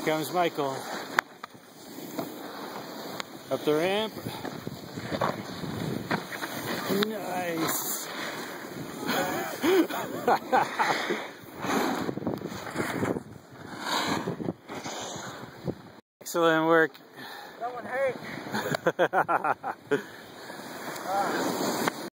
comes Michael. Up the ramp. Nice. Excellent work. That one hurt.